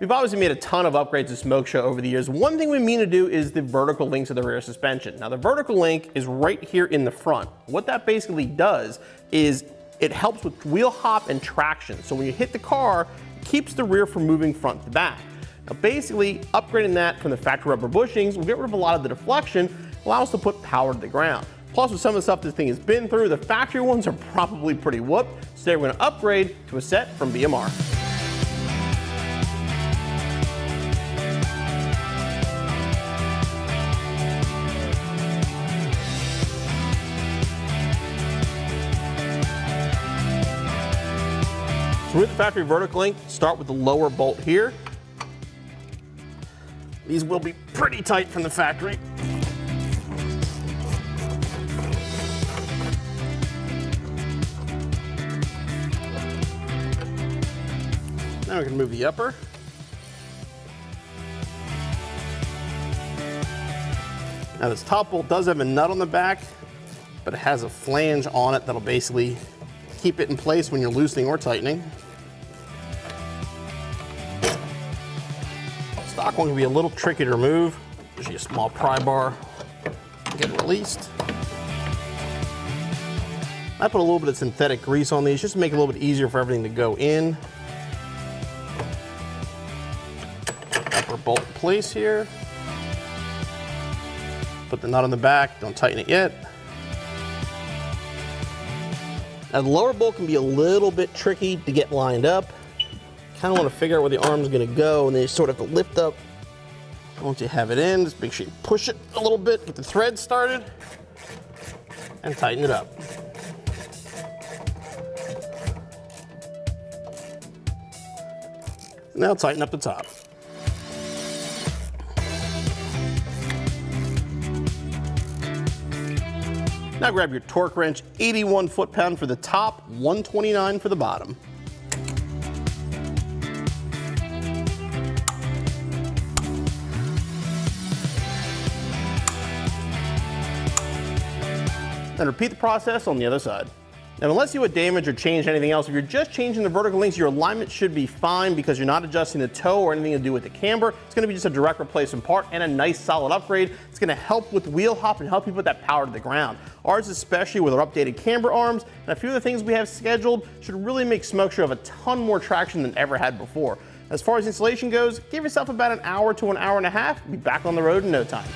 We've obviously made a ton of upgrades to Smoke Show over the years. One thing we mean to do is the vertical links of the rear suspension. Now the vertical link is right here in the front. What that basically does is it helps with wheel hop and traction. So when you hit the car, it keeps the rear from moving front to back. Now basically, upgrading that from the factory rubber bushings will get rid of a lot of the deflection, allow us to put power to the ground. Plus with some of the stuff this thing has been through, the factory ones are probably pretty whooped, so we're gonna upgrade to a set from BMR. So the factory vertical link, start with the lower bolt here. These will be pretty tight from the factory. Now we can move the upper. Now this top bolt does have a nut on the back, but it has a flange on it that'll basically keep it in place when you're loosening or tightening. Stock one can be a little tricky to remove. Usually a small pry bar, get it released. I put a little bit of synthetic grease on these just to make it a little bit easier for everything to go in. Upper bolt in place here. Put the nut on the back, don't tighten it yet. Now the lower bolt can be a little bit tricky to get lined up kind of want to figure out where the arm's going to go and then you sort of have to lift up. Once you have it in, just make sure you push it a little bit, get the thread started, and tighten it up. Now tighten up the top. Now grab your torque wrench, 81 foot-pound for the top, 129 for the bottom. Then repeat the process on the other side. Now, unless you would damage or change anything else, if you're just changing the vertical links, your alignment should be fine because you're not adjusting the toe or anything to do with the camber. It's gonna be just a direct replacement part and a nice solid upgrade. It's gonna help with wheel hop and help you put that power to the ground. Ours, especially with our updated camber arms and a few of the things we have scheduled, should really make Smoke Show have a ton more traction than ever had before. As far as installation goes, give yourself about an hour to an hour and a half. Be back on the road in no time.